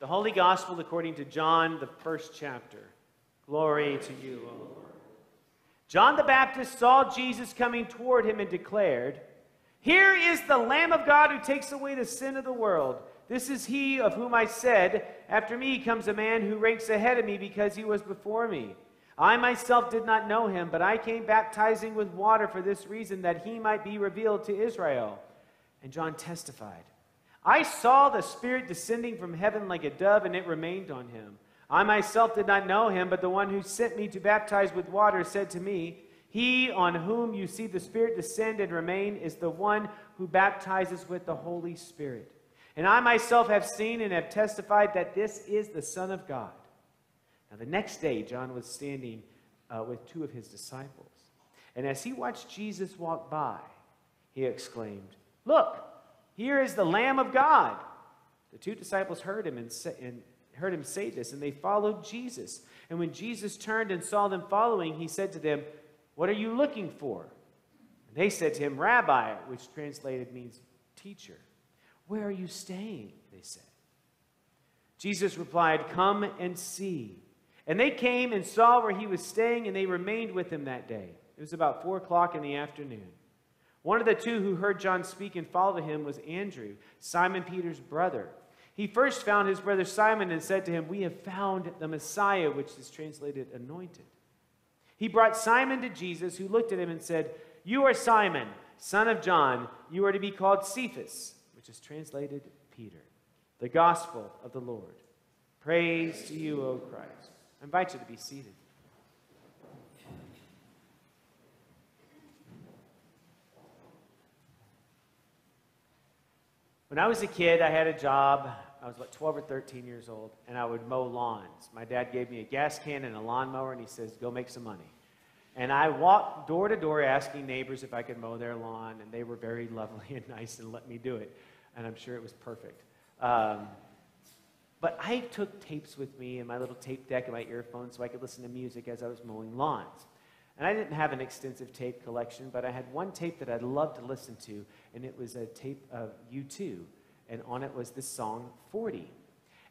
The Holy Gospel according to John, the first chapter. Glory to you, O Lord. John the Baptist saw Jesus coming toward him and declared, Here is the Lamb of God who takes away the sin of the world. This is he of whom I said, After me comes a man who ranks ahead of me because he was before me. I myself did not know him, but I came baptizing with water for this reason, that he might be revealed to Israel. And John testified. I saw the Spirit descending from heaven like a dove, and it remained on him. I myself did not know him, but the one who sent me to baptize with water said to me, He on whom you see the Spirit descend and remain is the one who baptizes with the Holy Spirit. And I myself have seen and have testified that this is the Son of God. Now, the next day, John was standing uh, with two of his disciples. And as he watched Jesus walk by, he exclaimed, Look, here is the Lamb of God. The two disciples heard him and, say, and heard him say this, and they followed Jesus. And when Jesus turned and saw them following, he said to them, What are you looking for? And they said to him, Rabbi, which translated means teacher. Where are you staying? They said. Jesus replied, Come and see. And they came and saw where he was staying, and they remained with him that day. It was about four o'clock in the afternoon. One of the two who heard John speak and followed him was Andrew, Simon Peter's brother. He first found his brother Simon and said to him, We have found the Messiah, which is translated anointed. He brought Simon to Jesus, who looked at him and said, You are Simon, son of John. You are to be called Cephas, which is translated Peter. The gospel of the Lord. Praise to you, O Christ. I invite you to be seated. When I was a kid, I had a job. I was about 12 or 13 years old, and I would mow lawns. My dad gave me a gas can and a lawnmower, and he says, Go make some money. And I walked door to door asking neighbors if I could mow their lawn, and they were very lovely and nice and let me do it. And I'm sure it was perfect. Um, but I took tapes with me and my little tape deck and my earphones so I could listen to music as I was mowing lawns. And I didn't have an extensive tape collection, but I had one tape that I'd love to listen to, and it was a tape of U2, and on it was this song 40.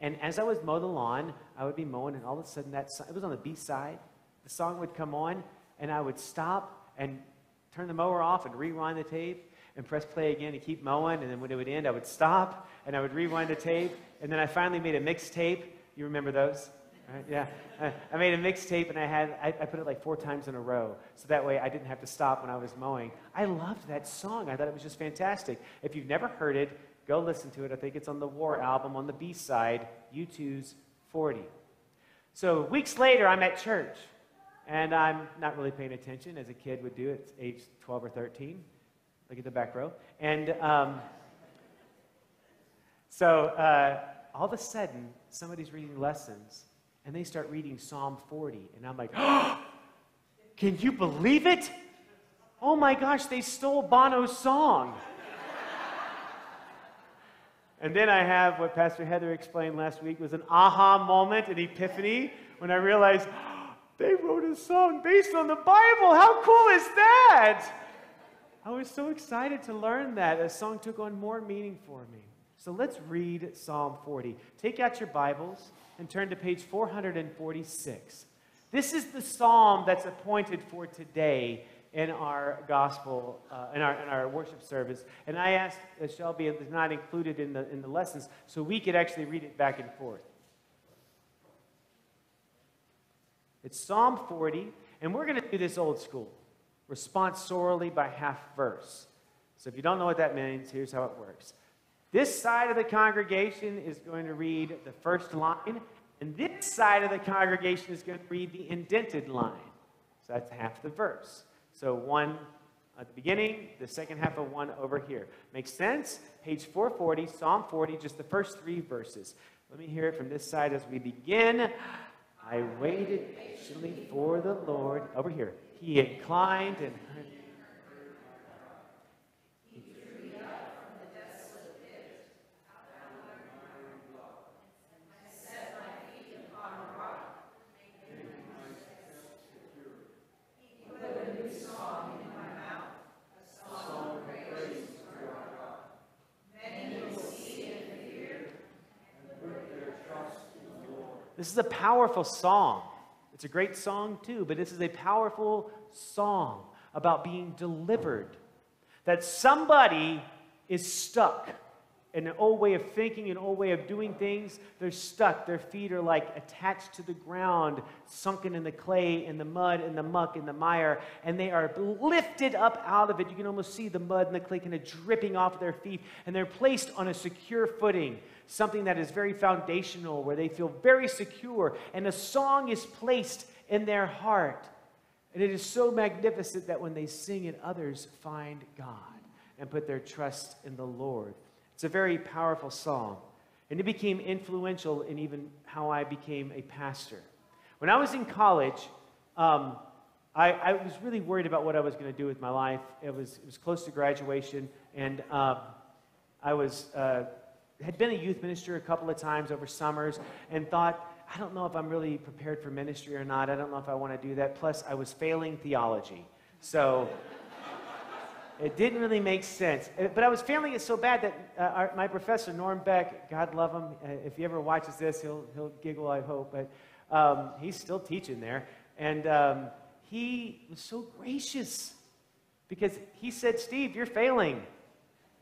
And as I was mowing the lawn, I would be mowing, and all of a sudden that song, it was on the B side. The song would come on, and I would stop and turn the mower off and rewind the tape and press play again and keep mowing. And then when it would end, I would stop and I would rewind the tape. And then I finally made a mixtape. You remember those? Right? Yeah. I made a mixtape and I had I, I, put it like four times in a row, so that way I didn't have to stop when I was mowing. I loved that song. I thought it was just fantastic. If you've never heard it, go listen to it. I think it's on the War album on the B side, U2's 40. So weeks later, I'm at church, and I'm not really paying attention as a kid would do at age 12 or 13. Look at the back row, and um, so uh, all of a sudden, somebody's reading lessons and they start reading Psalm 40. And I'm like, oh, can you believe it? Oh my gosh, they stole Bono's song. and then I have what Pastor Heather explained last week was an aha moment, an epiphany, when I realized oh, they wrote a song based on the Bible. How cool is that? I was so excited to learn that. A song took on more meaning for me. So let's read Psalm 40. Take out your Bibles and turn to page 446. This is the psalm that's appointed for today in our gospel, uh, in, our, in our worship service. And I asked uh, Shelby, it's not included in the, in the lessons, so we could actually read it back and forth. It's Psalm 40, and we're going to do this old school responsorially by half verse. So if you don't know what that means, here's how it works. This side of the congregation is going to read the first line, and this side of the congregation is going to read the indented line. So that's half the verse. So one at the beginning, the second half of one over here. Makes sense? Page 440, Psalm 40, just the first three verses. Let me hear it from this side as we begin. I waited patiently for the Lord. Over here. He inclined and heard This is a powerful song. It's a great song too, but this is a powerful song about being delivered. That somebody is stuck in an old way of thinking, an old way of doing things. They're stuck. Their feet are like attached to the ground, sunken in the clay, in the mud, in the muck, in the mire, and they are lifted up out of it. You can almost see the mud and the clay kind of dripping off their feet, and they're placed on a secure footing, something that is very foundational, where they feel very secure, and a song is placed in their heart. And it is so magnificent that when they sing it, others find God and put their trust in the Lord. It's a very powerful song. And it became influential in even how I became a pastor. When I was in college, um, I, I, was really worried about what I was going to do with my life. It was, it was close to graduation, and um, I was, uh, had been a youth minister a couple of times over summers and thought, I don't know if I'm really prepared for ministry or not. I don't know if I want to do that. Plus, I was failing theology. So it didn't really make sense. Uh, but I was failing it so bad that uh, our, my professor, Norm Beck, God love him, uh, if he ever watches this, he'll, he'll giggle, I hope. But um, he's still teaching there. And um, he was so gracious because he said, Steve, you're failing.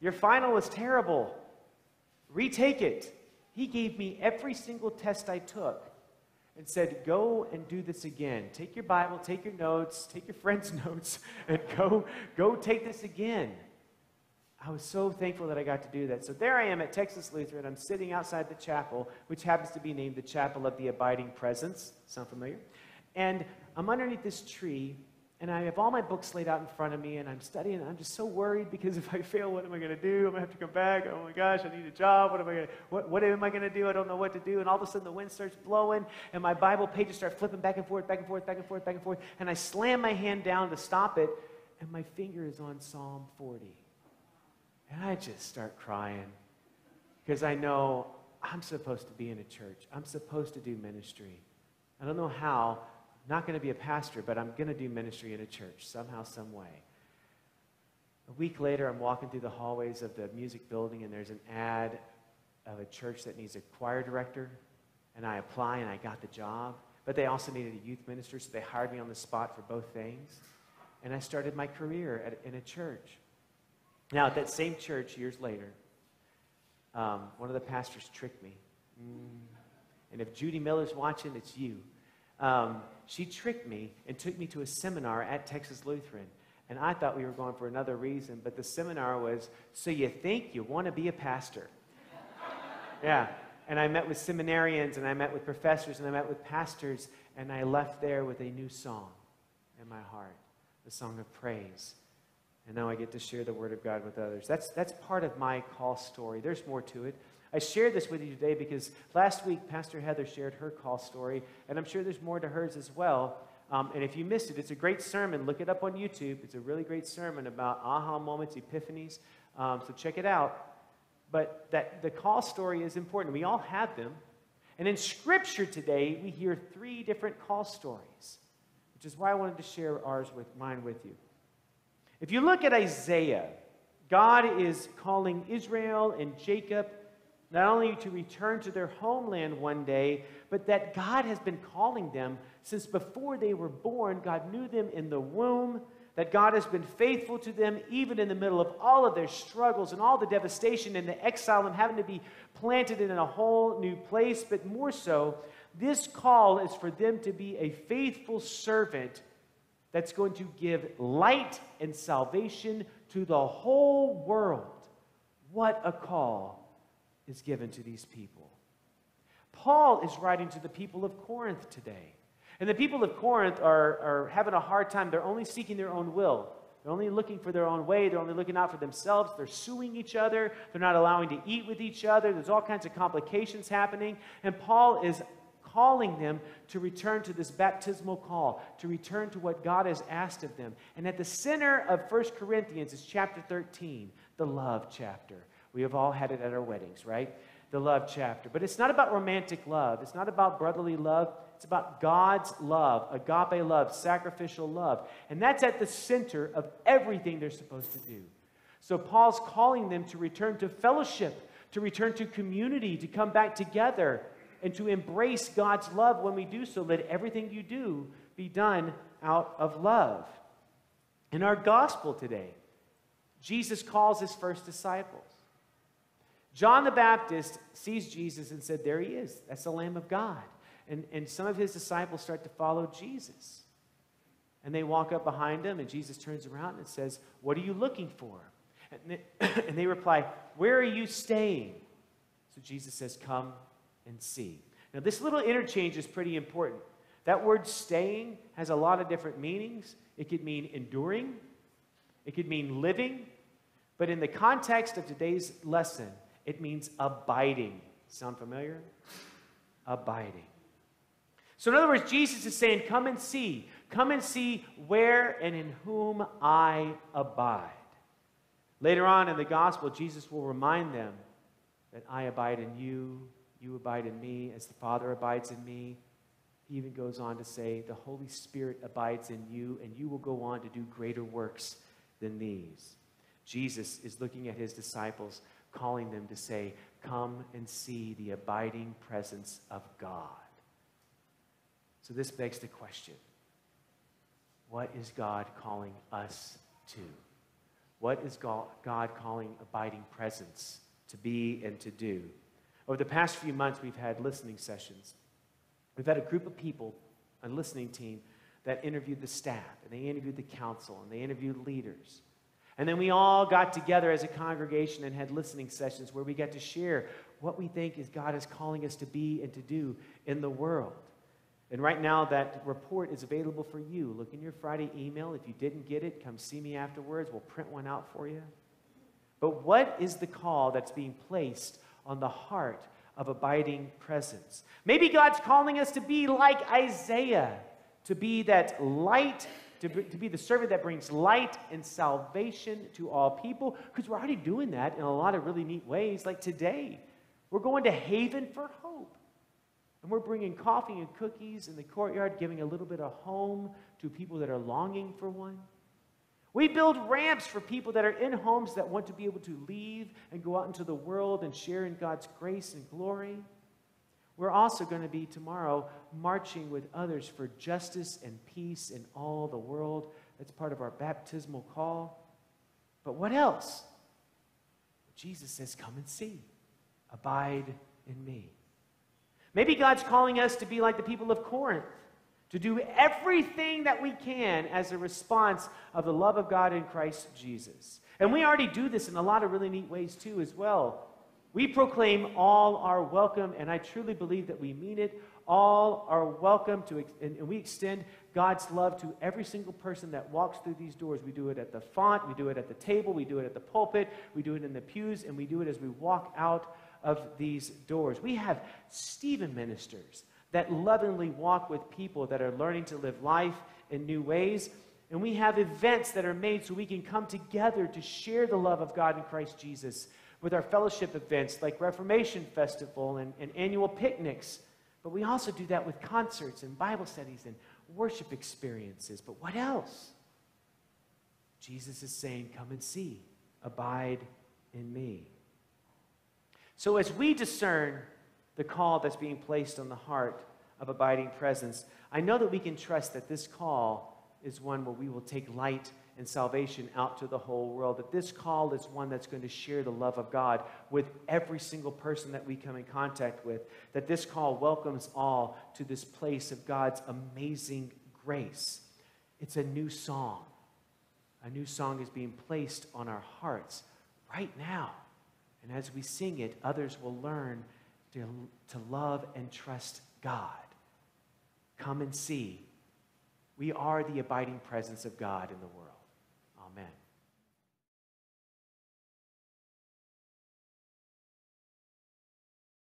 Your final was terrible. Retake it. He gave me every single test I took and said, Go and do this again. Take your Bible, take your notes, take your friends' notes, and go, go take this again. I was so thankful that I got to do that. So there I am at Texas Lutheran. I'm sitting outside the chapel, which happens to be named the Chapel of the Abiding Presence. Sound familiar? And I'm underneath this tree, and I have all my books laid out in front of me, and I'm studying, and I'm just so worried because if I fail, what am I going to do? I'm going to have to come back. Oh my gosh, I need a job. What am I going to, what, what am I going to do? I don't know what to do. And all of a sudden, the wind starts blowing, and my Bible pages start flipping back and forth, back and forth, back and forth, back and forth. And I slam my hand down to stop it, and my finger is on Psalm 40. And I just start crying because I know I'm supposed to be in a church, I'm supposed to do ministry. I don't know how, not going to be a pastor, but I'm going to do ministry in a church somehow, some way. A week later, I'm walking through the hallways of the music building, and there's an ad of a church that needs a choir director. And I apply, and I got the job. But they also needed a youth minister, so they hired me on the spot for both things. And I started my career at, in a church. Now, at that same church, years later, um, one of the pastors tricked me. Mm. And if Judy Miller's watching, it's you. Um, she tricked me and took me to a seminar at Texas Lutheran. And I thought we were going for another reason, but the seminar was so you think you want to be a pastor. yeah. And I met with seminarians and I met with professors and I met with pastors, and I left there with a new song in my heart the song of praise. And now I get to share the word of God with others. That's, that's part of my call story. There's more to it. I shared this with you today because last week Pastor Heather shared her call story, and I'm sure there's more to hers as well. Um, and if you missed it, it's a great sermon. Look it up on YouTube. It's a really great sermon about aha moments, epiphanies. Um, so check it out. But that the call story is important. We all have them. And in Scripture today, we hear three different call stories, which is why I wanted to share ours with mine with you. If you look at Isaiah, God is calling Israel and Jacob not only to return to their homeland one day, but that God has been calling them since before they were born. God knew them in the womb, that God has been faithful to them even in the middle of all of their struggles and all the devastation and the exile and having to be planted in a whole new place. But more so, this call is for them to be a faithful servant that's going to give light and salvation to the whole world. What a call! Is given to these people. Paul is writing to the people of Corinth today. And the people of Corinth are, are having a hard time. They're only seeking their own will. They're only looking for their own way. They're only looking out for themselves. They're suing each other. They're not allowing to eat with each other. There's all kinds of complications happening. And Paul is calling them to return to this baptismal call, to return to what God has asked of them. And at the center of 1 Corinthians is chapter 13, the love chapter. We have all had it at our weddings, right? The love chapter. But it's not about romantic love, it's not about brotherly love. It's about God's love, agape love, sacrificial love. And that's at the center of everything they're supposed to do. So Paul's calling them to return to fellowship, to return to community, to come back together. and to embrace God's love when we do so. Let everything you do be done out of love. In our gospel today, Jesus calls his first disciples. John the Baptist sees Jesus and said, There he is. That's the Lamb of God. And, and some of his disciples start to follow Jesus. And they walk up behind him, and Jesus turns around and says, What are you looking for? And they, and they reply, Where are you staying? So Jesus says, Come and see. Now, this little interchange is pretty important. That word staying has a lot of different meanings. It could mean enduring, it could mean living, but in the context of today's lesson, it means abiding. Sound familiar? Abiding. So, in other words, Jesus is saying, Come and see. Come and see where and in whom I abide. Later on in the gospel, Jesus will remind them that I abide in you, you abide in me, as the Father abides in me. He even goes on to say, The Holy Spirit abides in you, and you will go on to do greater works than these. Jesus is looking at his disciples, calling them to say, Come and see the abiding presence of God. So this begs the question what is God calling us to? What is God calling abiding presence to be and to do? Over the past few months, we've had listening sessions. We've had a group of people, a listening team, that interviewed the staff, and they interviewed the council, and they interviewed leaders. And then we all got together as a congregation and had listening sessions where we got to share what we think is God is calling us to be and to do in the world. And right now, that report is available for you. Look in your Friday email. If you didn't get it, come see me afterwards. We'll print one out for you. But what is the call that's being placed on the heart of abiding presence? Maybe God's calling us to be like Isaiah, to be that light, to be, to be the servant that brings light and salvation to all people, because we're already doing that in a lot of really neat ways. Like today, we're going to Haven for Hope. And we're bringing coffee and cookies in the courtyard, giving a little bit of home to people that are longing for one. We build ramps for people that are in homes that want to be able to leave and go out into the world and share in God's grace and glory. We're also going to be tomorrow marching with others for justice and peace in all the world. That's part of our baptismal call. But what else? Jesus says, Come and see. Abide in me. Maybe God's calling us to be like the people of Corinth, to do everything that we can as a response of the love of God in Christ Jesus. And we already do this in a lot of really neat ways too, as well. We proclaim all are welcome, and I truly believe that we mean it. All are welcome to, and we extend God's love to every single person that walks through these doors. We do it at the font, we do it at the table, we do it at the pulpit, we do it in the pews, and we do it as we walk out of these doors. We have Stephen ministers that lovingly walk with people that are learning to live life in new ways. And we have events that are made so we can come together to share the love of God in Christ Jesus with our fellowship events like Reformation Festival and, and annual picnics. But we also do that with concerts and Bible studies and worship experiences. But what else? Jesus is saying, Come and see, abide in me. So, as we discern the call that's being placed on the heart of abiding presence, I know that we can trust that this call is one where we will take light and salvation out to the whole world. That this call is one that's going to share the love of God with every single person that we come in contact with. That this call welcomes all to this place of God's amazing grace. It's a new song. A new song is being placed on our hearts right now. And as we sing it, others will learn to, to love and trust God. Come and see. We are the abiding presence of God in the world.